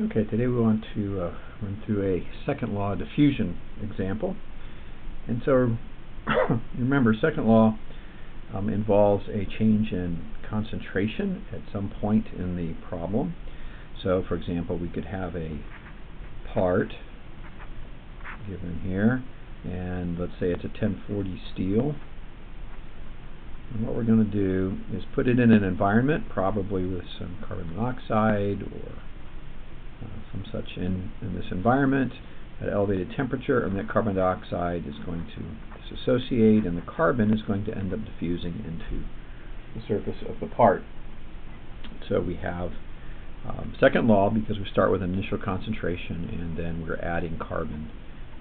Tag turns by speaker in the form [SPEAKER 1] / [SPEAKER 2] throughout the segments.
[SPEAKER 1] Okay, today we want to uh, run through a second law diffusion example. And so remember, second law um, involves a change in concentration at some point in the problem. So for example, we could have a part given here, and let's say it's a 1040 steel. And what we're going to do is put it in an environment, probably with some carbon monoxide or some such in, in this environment at elevated temperature, and that carbon dioxide is going to disassociate, and the carbon is going to end up diffusing into the surface of the part. So we have um, second law because we start with an initial concentration and then we're adding carbon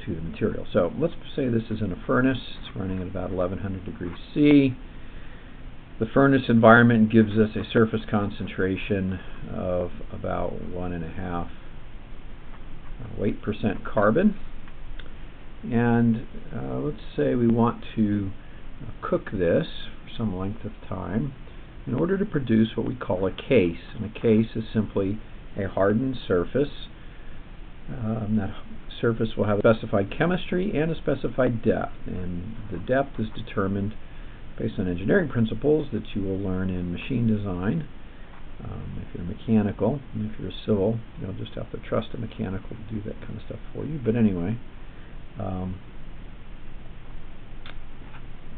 [SPEAKER 1] to the material. So let's say this is in a furnace. It's running at about 1100 degrees C. The furnace environment gives us a surface concentration of about one and a half uh, weight percent carbon. And uh, let's say we want to uh, cook this for some length of time in order to produce what we call a case. And a case is simply a hardened surface. Um, that surface will have a specified chemistry and a specified depth. And the depth is determined based on engineering principles that you will learn in machine design. Um, if you're mechanical, and if you're civil, you'll just have to trust a mechanical to do that kind of stuff for you. But anyway, um,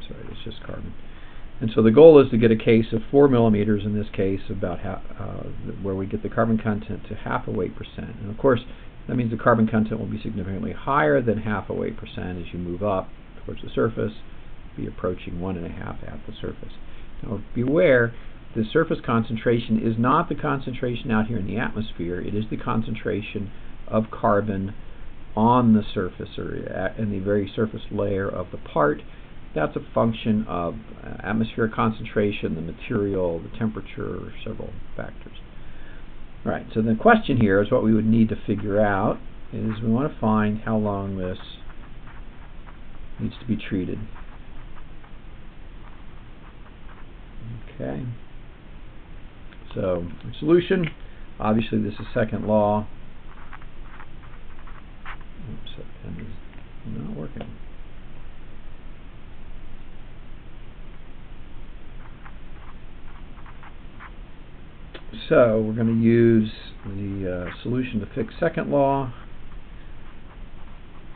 [SPEAKER 1] sorry, it's just carbon. And so the goal is to get a case of 4 millimeters, in this case, about uh, where we get the carbon content to half a weight percent. And of course, that means the carbon content will be significantly higher than half a weight percent as you move up towards the surface be approaching one and a half at the surface. Now beware, the surface concentration is not the concentration out here in the atmosphere, it is the concentration of carbon on the surface or in the very surface layer of the part. That's a function of uh, atmospheric concentration, the material, the temperature, several factors. All right, so the question here is what we would need to figure out is we want to find how long this needs to be treated. Okay. So, solution, obviously this is second law. Oops, that pen is not working. So we're going to use the uh, solution to Fick's second law.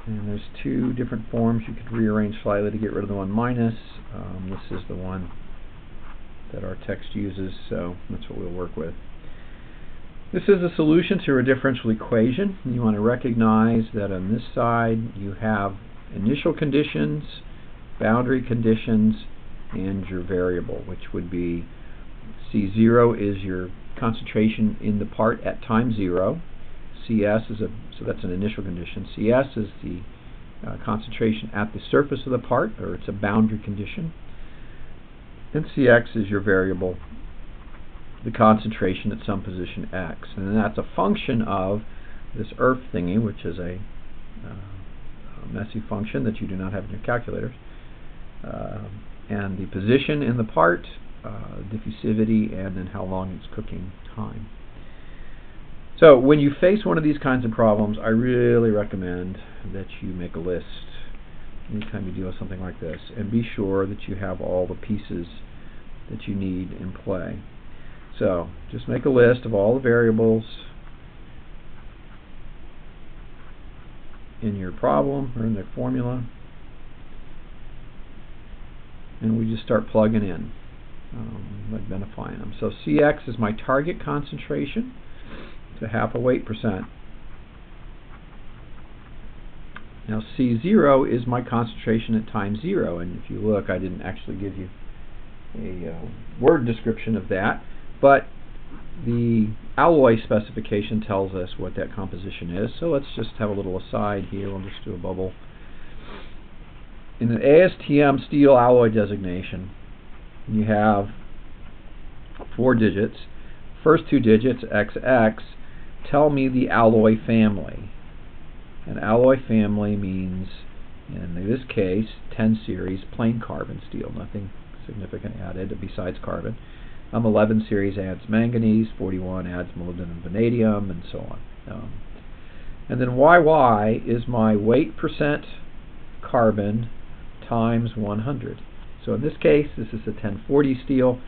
[SPEAKER 1] And there's two different forms you could rearrange slightly to get rid of the one minus. Um, this is the one that our text uses, so that's what we'll work with. This is a solution to a differential equation. You want to recognize that on this side you have initial conditions, boundary conditions, and your variable, which would be C0 is your concentration in the part at time 0. CS is a, so that's an initial condition. CS is the uh, concentration at the surface of the part, or it's a boundary condition. And Cx is your variable, the concentration at some position x. And that's a function of this ERF thingy, which is a, uh, a messy function that you do not have in your calculators. Uh, and the position in the part, uh, diffusivity, and then how long it's cooking time. So when you face one of these kinds of problems, I really recommend that you make a list anytime you deal with something like this and be sure that you have all the pieces that you need in play. So just make a list of all the variables in your problem or in the formula and we just start plugging in um, identifying them. So Cx is my target concentration to half a weight percent. Now C0 is my concentration at time 0 and if you look I didn't actually give you a uh, word description of that, but the alloy specification tells us what that composition is. So let's just have a little aside here. We'll just do a bubble. In the ASTM steel alloy designation, you have four digits. First two digits, XX, tell me the alloy family. An alloy family means, in this case, 10 series plain carbon steel, nothing significant added besides carbon. Um, 11 series adds manganese, 41 adds molybdenum vanadium, and so on. Um, and then YY is my weight percent carbon times 100. So in this case, this is a 1040 steel.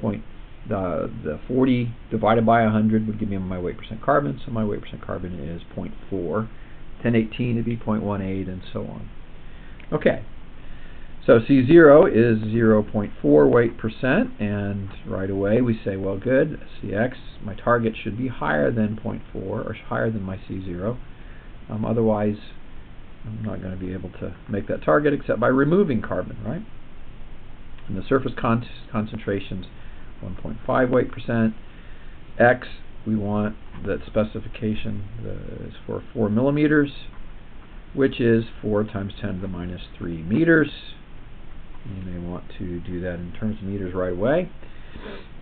[SPEAKER 1] Point the the 40 divided by 100 would give me my weight percent carbon. So my weight percent carbon is 0.4. 1018 would be 0.18, and so on. Okay. So C0 is 0.4 weight percent, and right away we say, well, good, Cx, my target should be higher than 0.4, or higher than my C0. Um, otherwise, I'm not going to be able to make that target except by removing carbon, right? And the surface con concentrations 1.5 weight percent. X, we want that specification is for 4 millimeters, which is 4 times 10 to the minus 3 meters. Want to do that in terms of meters right away.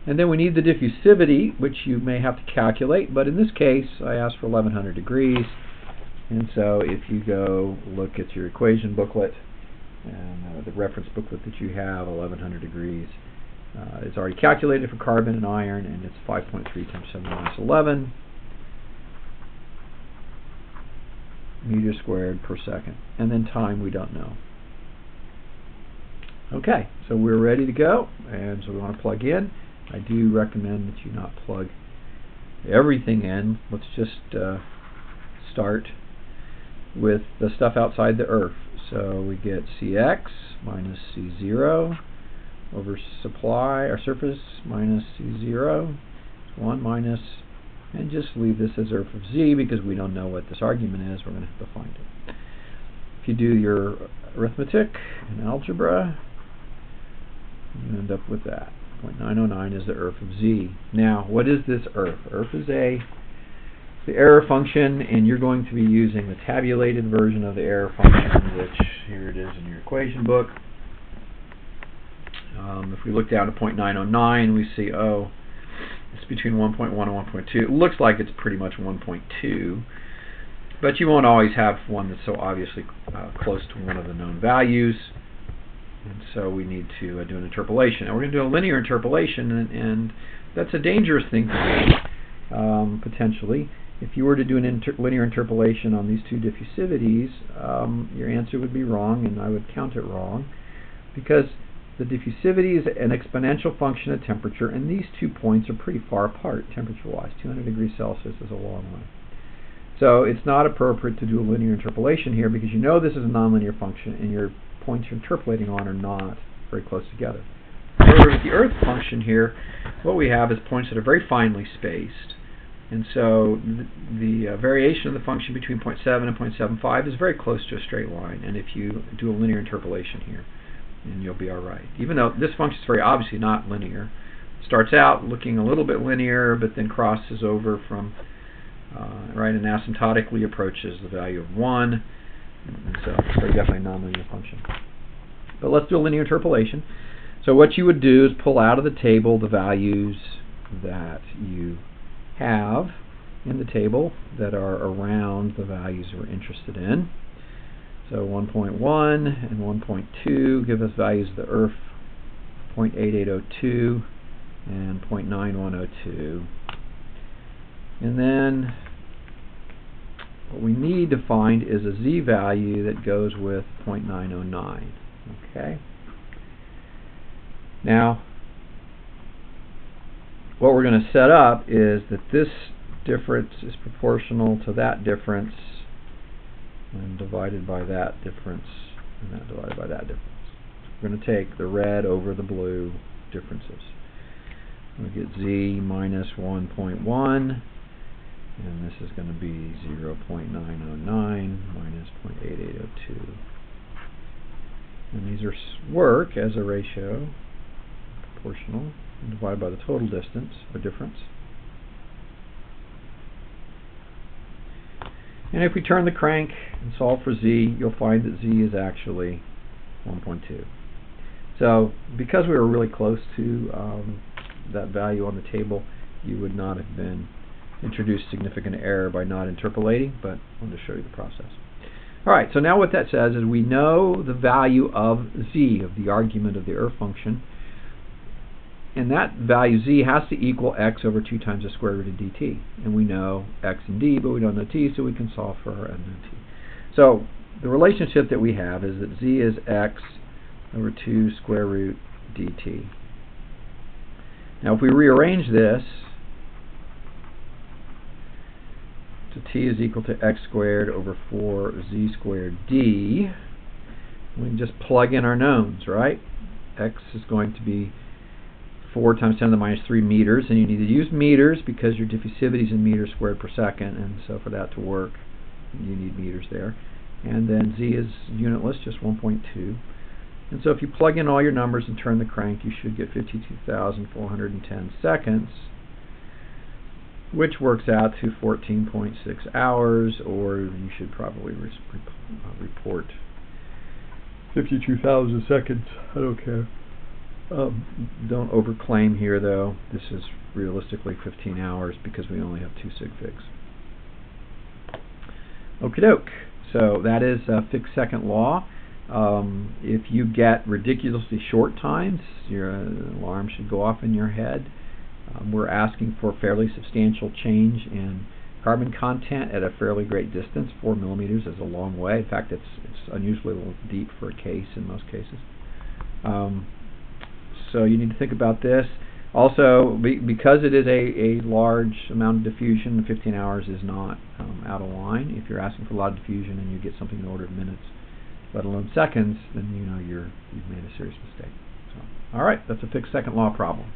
[SPEAKER 1] And then we need the diffusivity, which you may have to calculate, but in this case I asked for 1100 degrees. And so if you go look at your equation booklet, and uh, the reference booklet that you have, 1100 degrees, uh, it's already calculated for carbon and iron, and it's 5.3 times 7 minus 11 meters squared per second. And then time we don't know. Okay, so we're ready to go, and so we want to plug in. I do recommend that you not plug everything in. Let's just uh, start with the stuff outside the erf. So we get Cx minus C0 over supply, our surface minus C0, 1 minus, and just leave this as erf of Z because we don't know what this argument is, we're going to have to find it. If you do your arithmetic and algebra, you end up with that. 0.909 is the erf of Z. Now, what is this erf? Erf is a the error function, and you're going to be using the tabulated version of the error function, which here it is in your equation book. Um, if we look down to 0.909, we see, oh, it's between 1.1 and 1.2. It looks like it's pretty much 1.2, but you won't always have one that's so obviously uh, close to one of the known values. And so we need to uh, do an interpolation. And we're going to do a linear interpolation, and, and that's a dangerous thing to do, um, potentially. If you were to do an inter linear interpolation on these two diffusivities, um, your answer would be wrong, and I would count it wrong, because the diffusivity is an exponential function of temperature, and these two points are pretty far apart temperature-wise. 200 degrees Celsius is a long way. So it's not appropriate to do a linear interpolation here because you know this is a nonlinear function, and your points you're interpolating on are not very close together. However, with the erf function here, what we have is points that are very finely spaced. And so the, the uh, variation of the function between 0.7 and 0.75 is very close to a straight line. And if you do a linear interpolation here, and you'll be all right. Even though this function is very obviously not linear. It starts out looking a little bit linear, but then crosses over from, uh, right, and asymptotically approaches the value of 1. And so it's definitely a nonlinear function. But let's do a linear interpolation. So what you would do is pull out of the table the values that you have in the table that are around the values we're interested in. So 1.1 and 1.2 give us values of the erf 0.8802 and 0.9102. And then what we need to find is a z value that goes with 0.909. Okay. Now, what we're going to set up is that this difference is proportional to that difference and divided by that difference and that divided by that difference. We're going to take the red over the blue differences. We get z minus 1.1 and this is going to be 0.909 minus 0.8802 and these are work as a ratio proportional divided by the total distance or difference And if we turn the crank and solve for z, you'll find that z is actually 1.2. So because we were really close to um, that value on the table, you would not have been introduced significant error by not interpolating, but I wanted to show you the process. Alright, so now what that says is we know the value of z, of the argument of the erf function, and that value z has to equal x over 2 times the square root of dt. And we know x and d, but we don't know t, so we can solve for our unknown t. So the relationship that we have is that z is x over 2 square root dt. Now if we rearrange this to t is equal to x squared over 4z squared d, we can just plug in our knowns, right? x is going to be 4 times 10 to the minus 3 meters, and you need to use meters because your diffusivity is in meters squared per second, and so for that to work, you need meters there. And then z is unitless, just 1.2. And so if you plug in all your numbers and turn the crank, you should get 52,410 seconds, which works out to 14.6 hours, or you should probably re uh, report 52,000 seconds. I don't care. Um, don't overclaim here, though. This is realistically 15 hours because we only have two sig figs. Okie doke. So that is a Fick's second law. Um, if you get ridiculously short times, your uh, alarm should go off in your head. Um, we're asking for fairly substantial change in carbon content at a fairly great distance. Four millimeters is a long way. In fact, it's it's unusually deep for a case in most cases. Um, so you need to think about this. Also, be, because it is a, a large amount of diffusion, 15 hours is not um, out of line. If you're asking for a lot of diffusion and you get something in the order of minutes, let alone seconds, then you know you're you've made a serious mistake. So, all right, that's a Fick's second law problem.